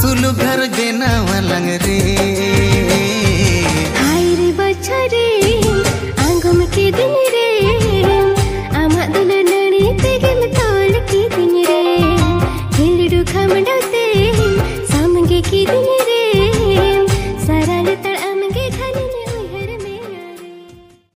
sulub ghar gena walang re झरे